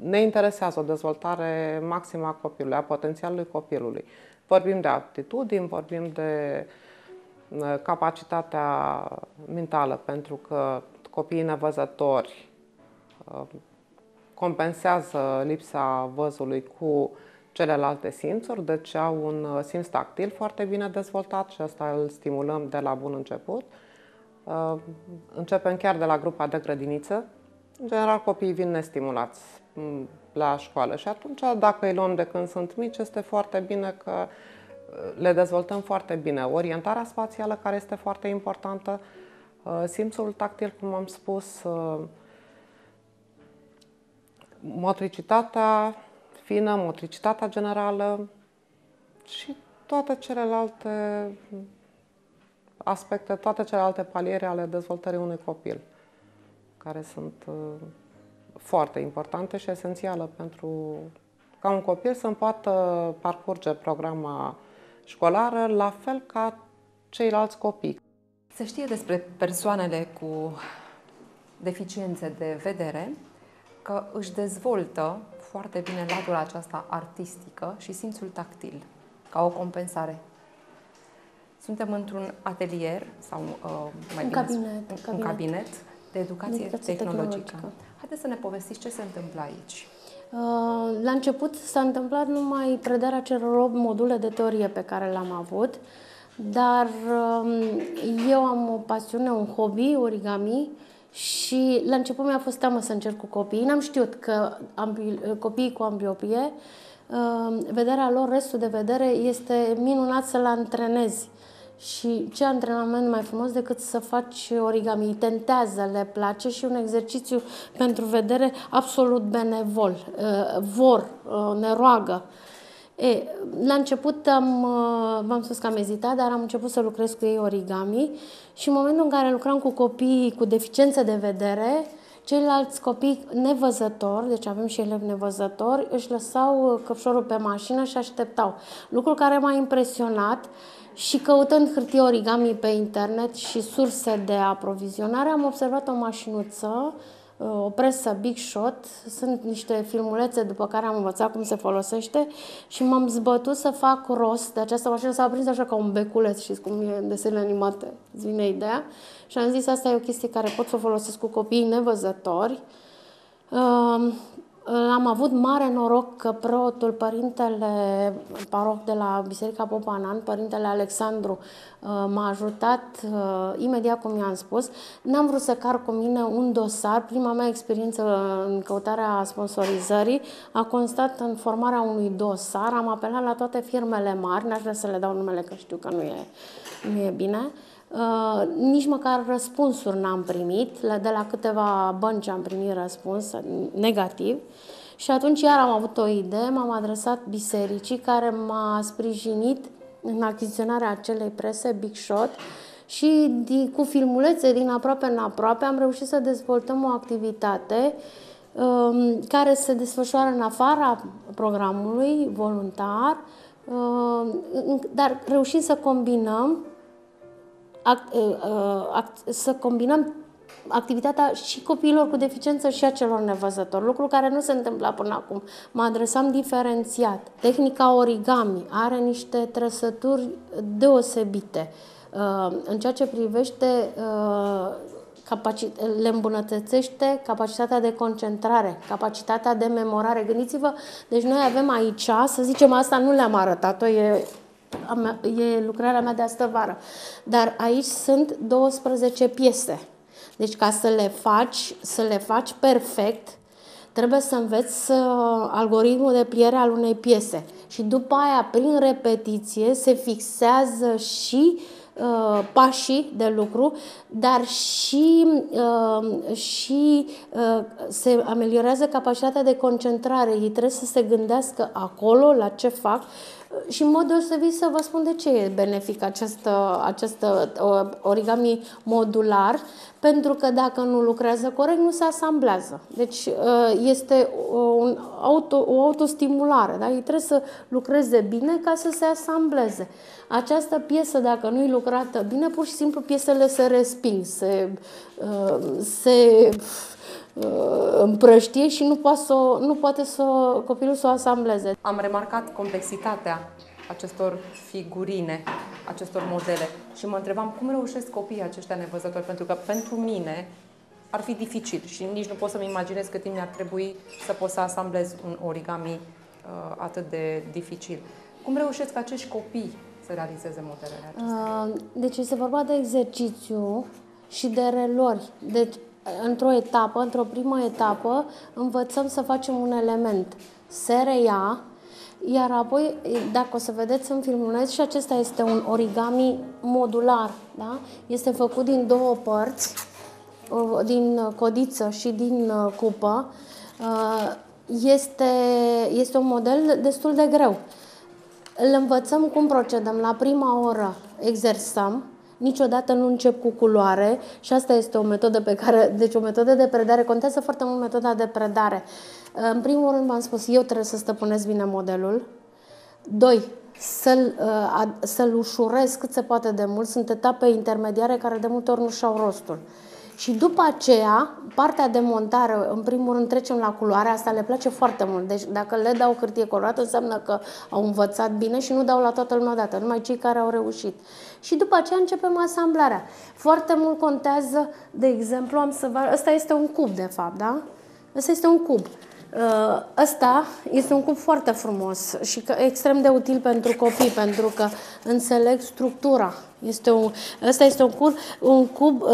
ne interesează o dezvoltare maximă a copilului, a potențialului copilului. Vorbim de aptitudini, vorbim de uh, capacitatea mentală, pentru că copiii nevăzători uh, compensează lipsa văzului cu celelalte simțuri, deci au un uh, simț tactil foarte bine dezvoltat și asta îl stimulăm de la bun început. Uh, începem chiar de la grupa de grădiniță. În general, copiii vin nestimulați mm, la școală și atunci, dacă îi luăm de când sunt mici, este foarte bine că uh, le dezvoltăm foarte bine. Orientarea spațială, care este foarte importantă, uh, simțul tactil, cum am spus, motricitatea fină, motricitatea generală și toate celelalte aspecte, toate celelalte paliere ale dezvoltării unui copil, care sunt uh, foarte importante și esențiale pentru ca un copil să poată parcurge programa școlară la fel ca ceilalți copii. Se știe despre persoanele cu deficiențe de vedere că își dezvoltă foarte bine latura aceasta artistică și simțul tactil, ca o compensare. Suntem într-un atelier sau uh, mai un bine cabinet, un, cabinet. un cabinet de educație, Educație tehnologică. tehnologică. Haideți să ne povestiți ce se întâmplă aici. Uh, La început s-a întâmplat numai predarea celor 8 module de teorie pe care le-am avut, dar um, eu am o pasiune, un hobby, origami, și la început mi-a fost teamă să încerc cu copiii. N-am știut că ambi- copiii cu ambliopie, uh, vederea lor, restul de vedere, este minunat să-l antrenezi. Și ce antrenament mai frumos decât să faci origami? Îi tentează, le place și un exercițiu pentru vedere absolut benevol. Uh, Vor, uh, ne roagă. E, la început am, uh, v-am spus că am ezitat, dar am început să lucrez cu ei origami și în momentul în care lucram cu copii cu deficiență de vedere, ceilalți copii nevăzători, deci avem și elevi nevăzători, își lăsau uh, căpșorul pe mașină și așteptau. Lucru care m-a impresionat și căutând hârtie origami pe internet și surse de aprovizionare, am observat o mașinuță o presă Big Shot, sunt niște filmulețe după care am învățat cum se folosește și m-am zbătut să fac rost de această mașină, s-a aprins așa ca un beculeț, știți cum e în desene animate, îți vine ideea. Și am zis, asta e o chestie care pot să o folosesc cu copiii nevăzători. Um, am avut mare noroc că preotul, părintele paroh de la Biserica Popanan, părintele Alexandru, uh, m-a ajutat uh, imediat cum i-am spus. N-am vrut să car cu mine un dosar. Prima mea experiență în căutarea sponsorizării a constat în formarea unui dosar. Am apelat la toate firmele mari, n-aș vrea să le dau numele că știu că nu e, nu e bine. Uh, nici măcar răspunsuri n-am primit. La- De la câteva bănci am primit răspuns negativ. Și atunci iar am avut o idee, m-am adresat bisericii care m-a sprijinit în achiziționarea acelei prese Big Shot și di, cu filmulețe din aproape în aproape am reușit să dezvoltăm o activitate um, care se desfășoară în afara programului voluntar, um, dar reușim să combinăm act, uh, act, să combinăm activitatea și copiilor cu deficiență și a celor nevăzători, lucru care nu se întâmpla până acum. Mă adresam diferențiat. Tehnica origami are niște trăsături deosebite. Uh, În ceea ce privește uh, capaci- le îmbunătățește capacitatea de concentrare, capacitatea de memorare. Gândiți-vă, deci noi avem aici, să zicem, asta nu le-am arătat-o, e a mea, e lucrarea mea de astă vară. Dar aici sunt 12 piese. Deci ca să le faci, să le faci perfect, trebuie să înveți uh, algoritmul de pliere al unei piese. Și după aia, prin repetiție, se fixează și uh, pașii de lucru, dar și, uh, și uh, se ameliorează capacitatea de concentrare. Ei trebuie să se gândească acolo la ce fac și în mod deosebit să vă spun de ce e benefic această, această uh, origami modular, pentru că dacă nu lucrează corect, nu se asamblează. Deci uh, este un auto, o autostimulare. Da? Ei trebuie să lucreze bine ca să se asambleze. Această piesă, dacă nu e lucrată bine, pur și simplu piesele se resping, se, uh, se uh, împrăștie și nu poate, să, o- nu poate să copilul să o asambleze. Am remarcat complexitatea acestor figurine, acestor modele și mă întrebam cum reușesc copiii aceștia nevăzători, pentru că pentru mine ar fi dificil și nici nu pot să-mi imaginez cât timp mi-ar trebui să pot să asamblez un origami uh, atât de dificil. Cum reușesc acești copii să realizeze modelele acestea? Uh, Deci este vorba de exercițiu și de relori. Deci, într-o etapă, într-o primă etapă, învățăm să facem un element. Se reia, iar apoi, dacă o să vedeți în filmuleț, și acesta este un origami modular. Da? Este făcut din două părți, uh, din codiță și din uh, cupă. Uh, Este, este un model destul de greu. Îl învățăm cum procedăm. La prima oră exersăm, niciodată nu încep cu culoare și asta este o metodă pe care, deci o metodă de predare, contează foarte mult metoda de predare. În primul rând, v-am spus, eu trebuie să stăpânesc bine modelul. Doi, să-l, uh, să-l ușurez cât se poate de mult. Sunt etape intermediare care de multe ori nu și-au rostul. Și după aceea, partea de montare, în primul rând trecem la culoare, asta le place foarte mult. Deci dacă le dau hârtie colorată, înseamnă că au învățat bine și nu dau la toată lumea dată, numai cei care au reușit. Și după aceea începem asamblarea. Foarte mult contează, de exemplu, am să vă... Ăsta este un cub, de fapt, da? Ăsta este un cub. Uh, ăsta este un cub foarte frumos și extrem de util pentru copii, pentru că înțeleg structura. Este un, ăsta este un cub, un cub uh,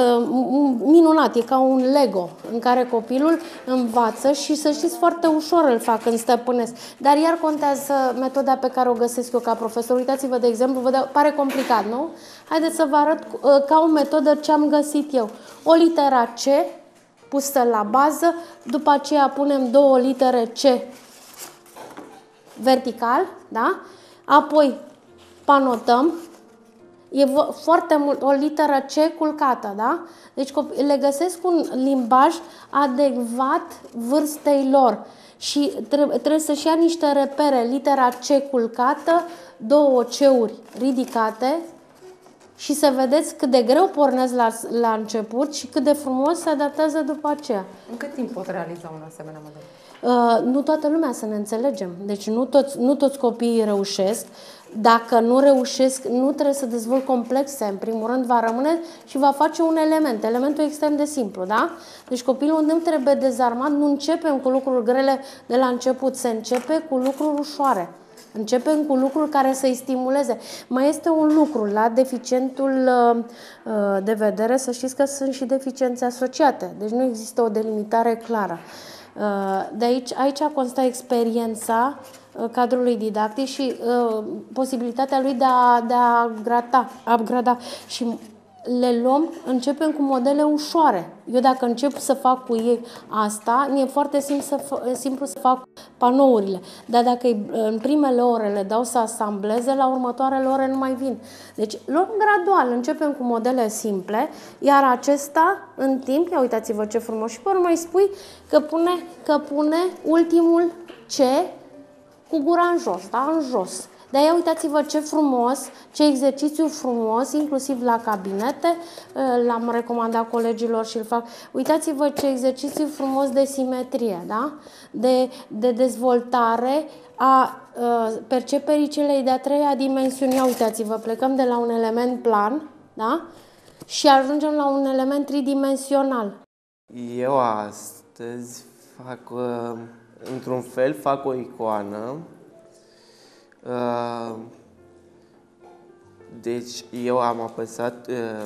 minunat, e ca un Lego, în care copilul învață și să știți foarte ușor îl fac când stăpânesc. Dar iar contează metoda pe care o găsesc eu ca profesor. Uitați-vă, de exemplu, vă dau, pare complicat, nu? Haideți să vă arăt uh, ca o metodă ce am găsit eu. O litera C, pusă la bază, după aceea punem două litere C vertical, da? apoi panotăm, e foarte mult o literă C culcată, da? Deci le găsesc un limbaj adecvat vârstei lor. Și trebuie, trebuie să-și ia niște repere, litera C culcată, două C-uri ridicate, și să vedeți cât de greu pornesc la, la început și cât de frumos se adaptează după aceea. În cât timp pot realiza un asemenea model? Uh, nu toată lumea să ne înțelegem. Deci nu toți, nu toți copiii reușesc. Dacă nu reușesc, nu trebuie să dezvolt complexe. În primul rând, va rămâne și va face un element. Elementul extrem de simplu, da? Deci copilul nu trebuie dezarmat, nu începem cu lucruri grele de la început, se începe cu lucruri ușoare. Începem cu lucruri care să-i stimuleze. Mai este un lucru, la deficientul uh, uh, de vedere, să știți că sunt și deficiențe asociate, deci nu există o delimitare clară. Uh, de aici, aici constă experiența cadrului didactic și uh, posibilitatea lui de a, de a grata, upgrada. Și le luăm, începem cu modele ușoare. Eu dacă încep să fac cu ei asta, mi-e foarte simplu să, simplu să fac panourile. Dar dacă în primele ore le dau să asambleze, la următoarele ore nu mai vin. Deci luăm gradual, începem cu modele simple, iar acesta, în timp, ia uitați-vă ce frumos, și pe urmă îi spui că pune, că pune ultimul C cu gura în jos, da? în jos. Dar ia uitați-vă ce frumos, ce exercițiu frumos, inclusiv la cabinete, ă, l-am recomandat colegilor și îl fac. Uitați-vă ce exercițiu frumos de simetrie, da? de, de dezvoltare a uh, perceperii celei de-a treia dimensiuni. Ia uitați-vă, plecăm de la un element plan, da? Și ajungem la un element tridimensional. Eu astăzi fac, uh, într-un fel, fac o icoană Uh, deci eu am apăsat uh,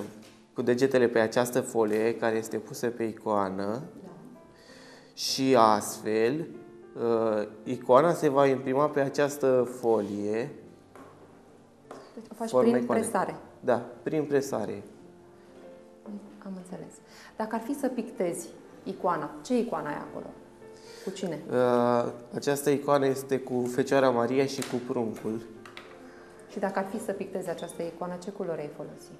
cu degetele pe această folie care este pusă pe icoană și astfel uh, icoana se va imprima pe această folie. Deci o faci prin icoane. presare. Da, prin presare. Am înțeles. Dacă ar fi să pictezi icoana, ce icoana ai acolo? Cu cine? Uh, această icoană este cu Fecioara Maria și cu pruncul. Și dacă ar fi să pictezi această icoană, ce culori ai folosi?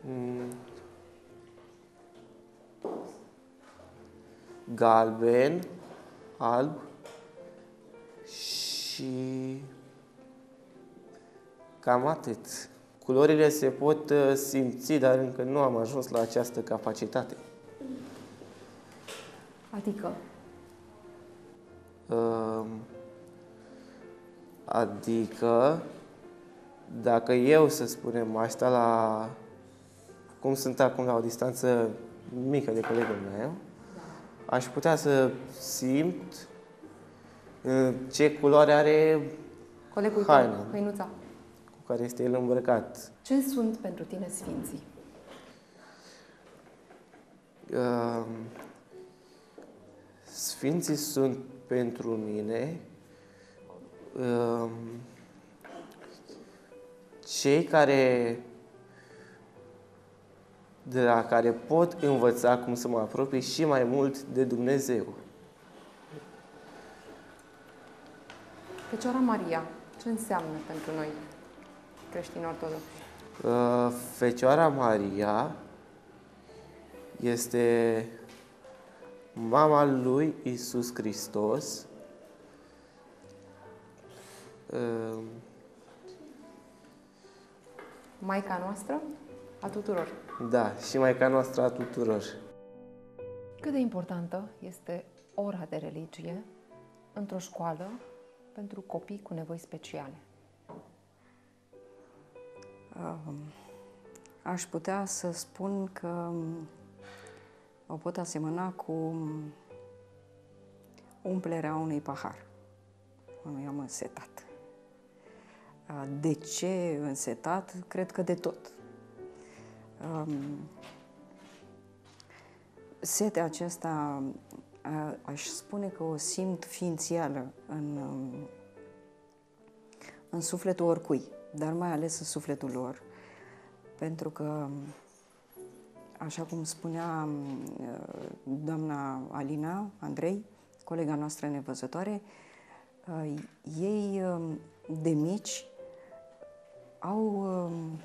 Mm. Galben, alb și cam atât. Culorile se pot uh, simți, dar încă nu am ajuns la această capacitate. Adică? Uh, adică, dacă eu, să spunem, aș sta la... cum sunt acum la o distanță mică de colegul meu, aș putea să simt uh, ce culoare are Colegul haina tău, hăinuța. cu care este el îmbrăcat. Ce sunt pentru tine sfinții? Uh, Sfinții sunt pentru mine um, cei care de la care pot învăța cum să mă apropii și mai mult de Dumnezeu. Fecioara Maria, ce înseamnă pentru noi creștini ortodoxi? Uh, Fecioara Maria este mama lui Isus Hristos, uh, Maica noastră a tuturor. da, și Maica noastră a tuturor. Cât de importantă este ora de religie într-o școală pentru copii cu nevoi speciale? Um, Aș putea să spun că um, o pot asemăna cu um, umplerea unui pahar, unui am însetat. Uh, De ce însetat? Cred că de tot. Um, Setea aceasta, a- aș spune că o simt ființială în, um, în sufletul oricui, dar mai ales în sufletul lor. Pentru că, așa cum spunea uh, doamna Alina Andrei, colega noastră nevăzătoare, uh, ei um, de mici au um,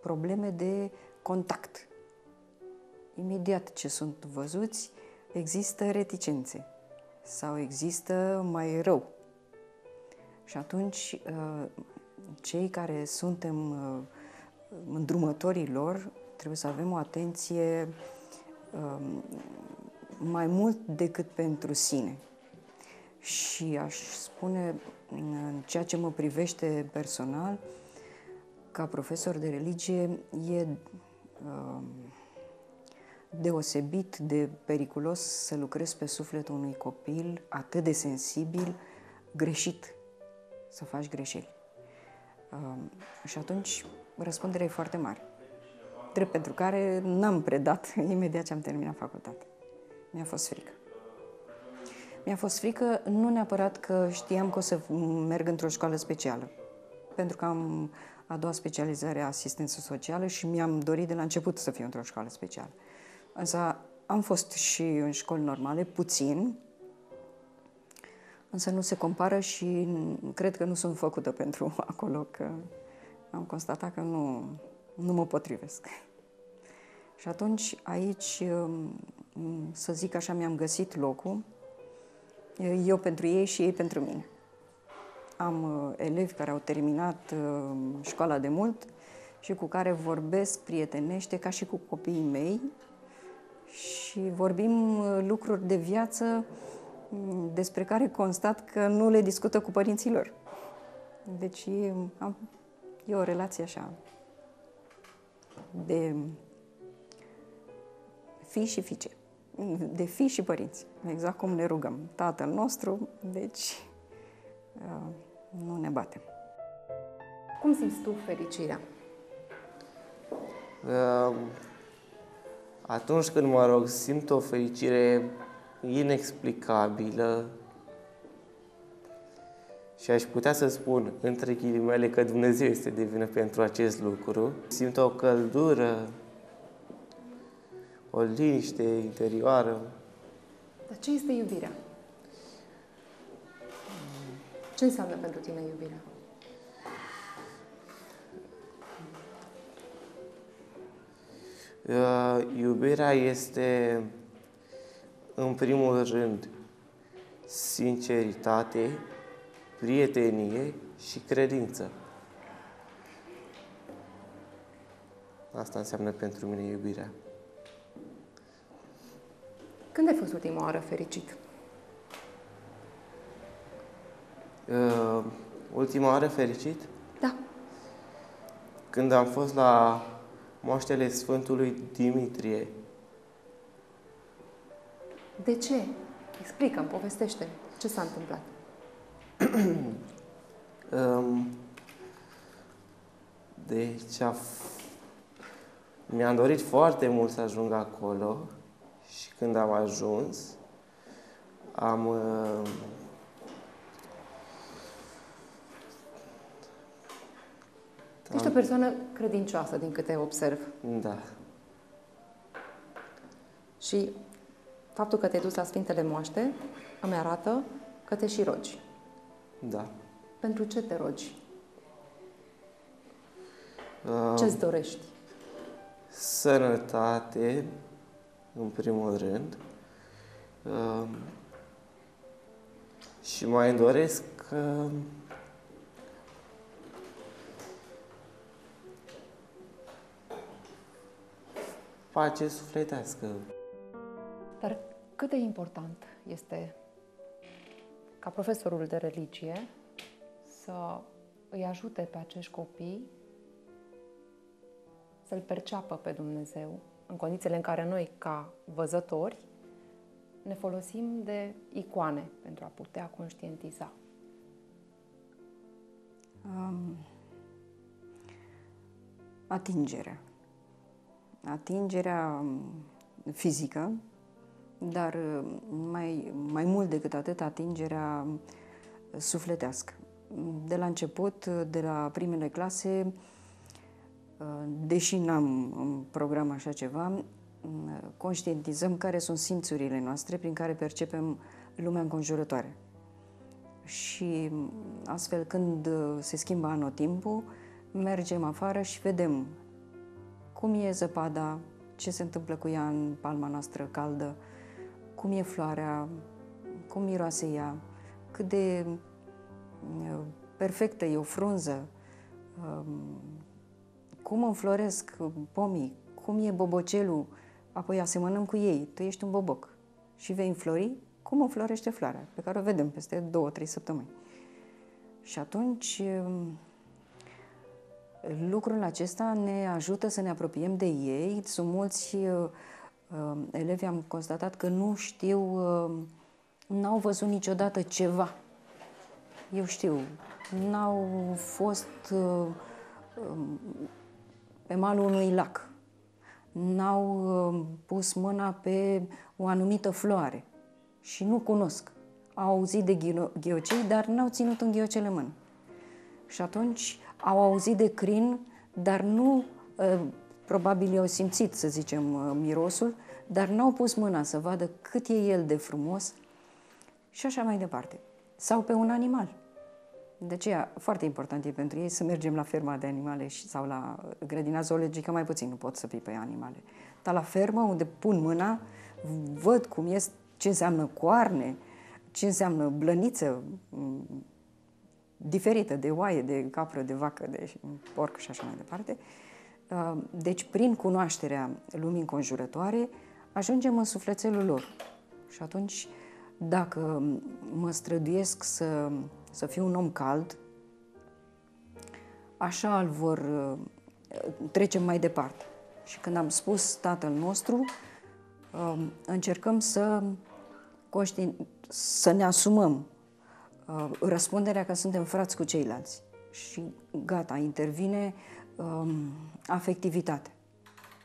probleme de contact. Imediat ce sunt văzuți, există reticențe sau există mai rău. Și atunci, uh, cei care suntem uh, îndrumătorii lor, trebuie să avem o atenție um, mai mult decât pentru sine. Și aș spune, în ceea ce mă privește personal, ca profesor de religie, e um, deosebit de periculos să lucrezi pe sufletul unui copil atât de sensibil, greșit, să faci greșeli. Um, și atunci răspunderea e foarte mare. Drept pentru care n-am predat imediat ce am terminat facultate. Mi-a fost frică. Mi-a fost frică nu neapărat că știam că o să merg într-o școală specială, pentru că am a doua specializare asistență socială și mi-am dorit de la început să fiu într-o școală specială. Însă am fost și în școli normale, puțin, însă nu se compară și cred că nu sunt făcută pentru acolo, că am constatat că nu, nu mă potrivesc. Și atunci aici, să zic așa, mi-am găsit locul, eu pentru ei și ei pentru mine. Am uh, elevi care au terminat uh, școala de mult și cu care vorbesc prietenește ca și cu copiii mei și vorbim uh, lucruri de viață mm, despre care constat că nu le discută cu părinții lor. Deci e, am, e o relație așa de fii și fiice, de fii și părinți, exact cum ne rugăm. Tatăl nostru, deci uh, nu ne batem. Cum simți tu fericirea? Uh, Atunci când mă rog, simt o fericire inexplicabilă și aș putea să spun, între ghilimele, că Dumnezeu este de vină pentru acest lucru. Simt o căldură, o liniște interioară. Dar ce este iubirea? Ce înseamnă pentru tine iubirea? Uh, Iubirea este, în primul rând, sinceritate, prietenie și credință. Asta înseamnă pentru mine iubirea. Când ai fost ultima oară fericit? Uh, ultima oară fericit? Da. Când am fost la moaștele Sfântului Dimitrie. De ce? Explică-mi, povestește ce s-a întâmplat. Um, deci a f- mi-am dorit foarte mult să ajung acolo și când am ajuns am uh, Ești o persoană credincioasă, din câte observ. da, Și faptul că te-ai dus la Sfintele Moaște îmi arată că te și rogi. Da. Pentru ce te rogi? Uh, Ce-ți dorești? sănătate, în primul rând, uh, și mai doresc uh, pace sufletească. Dar cât de important este ca profesorul de religie să îi ajute pe acești copii să-L perceapă pe Dumnezeu în condițiile în care noi, ca văzători, ne folosim de icoane pentru a putea conștientiza. Um, atingerea. Atingerea um, fizică, dar um, mai, mai mult decât atât atingerea um, sufletească. De la început, de la primele clase, uh, deși n-am în program așa ceva, conștientizăm care sunt simțurile noastre prin care percepem lumea înconjurătoare. Și astfel, când se schimbă anotimpul, mergem afară și vedem cum e zăpada, ce se întâmplă cu ea în palma noastră caldă, cum e floarea, cum miroase ea, cât de uh, perfectă e o frunză, um, cum înfloresc pomii, cum e bobocelul, apoi asemănăm cu ei. Tu ești un boboc și vei înflori cum înflorește floarea, pe care o vedem peste două, trei săptămâni. Și atunci um, lucrul acesta ne ajută să ne apropiem de ei. Sunt mulți uh, um, elevi, am constatat că nu știu, uh, n-au văzut niciodată ceva. Eu știu, n-au fost uh, um, pe malul unui lac n-au uh, pus mâna pe o anumită floare și nu cunosc. Au auzit de ghiocei, dar n-au ținut în ghiocele în mână. Și atunci au auzit de crin, dar nu, uh, probabil i-au simțit, să zicem, uh, mirosul, dar n-au pus mâna să vadă cât e el de frumos și așa mai departe. Sau pe un animal. De aceea, foarte important e pentru ei să mergem la ferma de animale și, sau la grădina zoologică, mai puțin nu pot să fii pe animale. Dar la fermă, unde pun mâna, văd cum este, ce înseamnă coarne, ce înseamnă blăniță, diferită de oaie, de capră, de vacă, de porc și așa mai departe. Uh, deci, prin cunoașterea lumii înconjurătoare, ajungem în sufletelul lor. Și atunci, dacă mă străduiesc să să fiu un om cald, așa îl vor uh, trece mai departe. Și când am spus Tatăl nostru, um, încercăm să, să ne asumăm uh, răspunderea că suntem frați cu ceilalți. Și gata, intervine um, afectivitatea.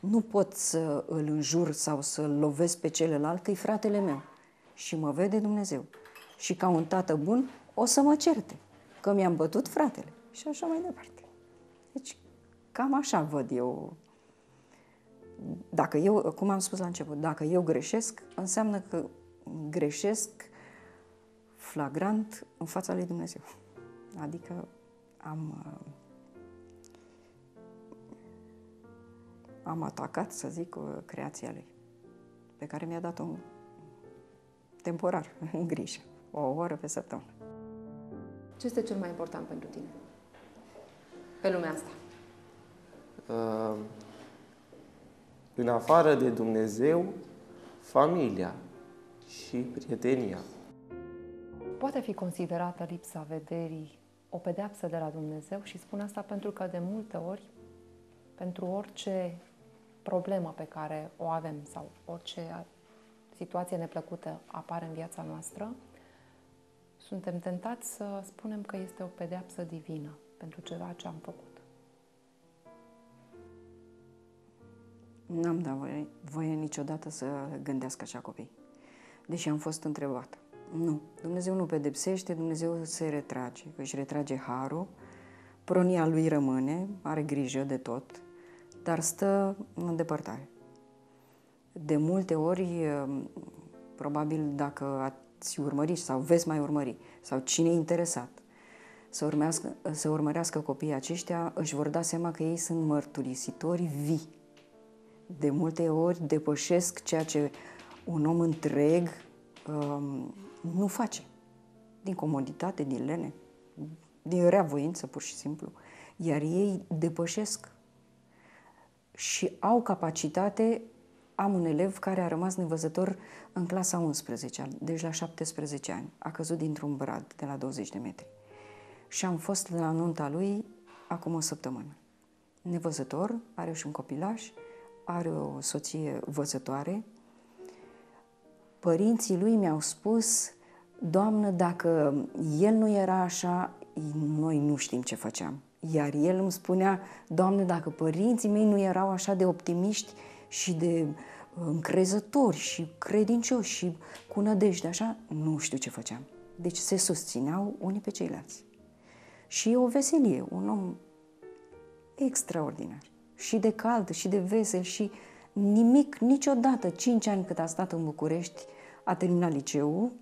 Nu pot să îl înjur sau să-l lovesc pe celălalt, că e fratele meu. Și mă vede Dumnezeu. Și ca un tată bun, o să mă certe, că mi-am bătut fratele și așa mai departe. Deci, cam așa văd eu. Dacă eu, cum am spus la început, dacă eu greșesc, înseamnă că greșesc flagrant în fața lui Dumnezeu. Adică am, am atacat, să zic, creația lui, pe care mi-a dat-o temporar, în grijă, o oră pe săptămână. Ce este cel mai important pentru tine pe lumea asta? Uh, în afară de Dumnezeu, familia și prietenia. Poate fi considerată lipsa vederii o pedeapsă de la Dumnezeu și spun asta pentru că de multe ori, pentru orice problemă pe care o avem sau orice situație neplăcută apare în viața noastră, suntem tentați să spunem că este o pedeapsă divină pentru ceva ce am făcut. N-am dat voie, voie niciodată să gândească așa copii, deși am fost întrebat. Nu, Dumnezeu nu pedepsește, Dumnezeu se retrage, își retrage harul, pronia lui rămâne, are grijă de tot, dar stă în depărtare. De multe ori, probabil dacă ați urmări sau veți mai urmări, sau cine e interesat să, urmească, să urmărească copiii aceștia, își vor da seama că ei sunt mărturisitori vii De multe ori depășesc ceea ce un om întreg um, nu face. Din comoditate, din lene, din rea voință, pur și simplu. Iar ei depășesc și au capacitate. Am un elev care a rămas nevăzător în clasa 11, deci la 17 ani. A căzut dintr-un brad de la 20 de metri. Și am fost la nunta lui acum o săptămână. Nevăzător, are și un copilaș, are o soție văzătoare. Părinții lui mi-au spus, Doamnă, dacă el nu era așa, noi nu știm ce făceam. Iar el îmi spunea, Doamne, dacă părinții mei nu erau așa de optimiști și de uh, încrezători și credincioși și cu nădejde, așa, nu știu ce făceam. Deci se susțineau unii pe ceilalți. Și o veselie, un om extraordinar. Și de cald, și de vesel, și nimic, niciodată, cinci ani cât a stat în București, a terminat liceul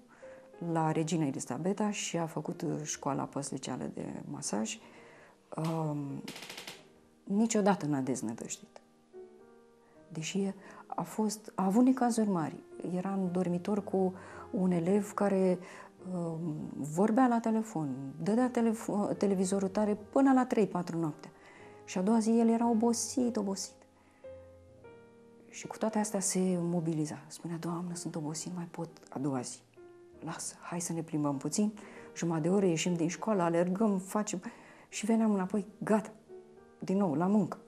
la Regina Elisabeta și a făcut uh, școala păslicială de masaj. Um, niciodată n-a deznădăjduit. Deși a, fost, a avut necazuri mari. Era în dormitor cu un elev care uh, vorbea la telefon, dădea telefon, televizorul tare până la 3-4 noapte. Și a doua zi el era obosit, obosit. Și cu toate astea se mobiliza. Spunea, Doamnă, sunt obosit, nu mai pot a doua zi. Lasă, hai să ne plimbăm puțin, jumătate de oră ieșim din școală, alergăm, facem... Și veneam înapoi, gata, din nou, la muncă.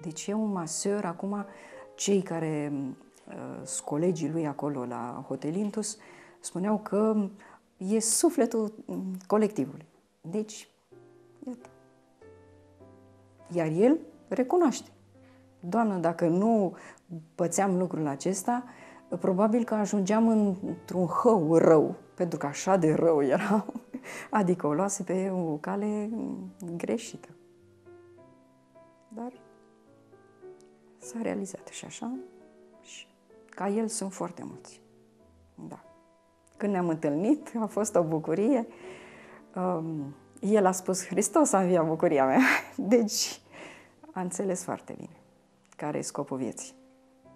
Deci e un maseur, acum cei care uh, sunt colegii lui acolo la Hotelintus, spuneau că e sufletul mm, colectivului. Deci, iată. Iar el recunoaște. Doamnă, dacă nu pățeam lucrul acesta, probabil că ajungeam într-un hău rău, pentru că așa de rău era. Adică o luase pe o cale greșită. Dar s-a realizat și așa. Și ca el sunt foarte mulți. Da. Când ne-am întâlnit, a fost o bucurie. Um, el a spus, Hristos a înviat bucuria mea. Deci, a înțeles foarte bine care e scopul vieții.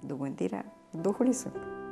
Dobândirea Duhului Sfânt.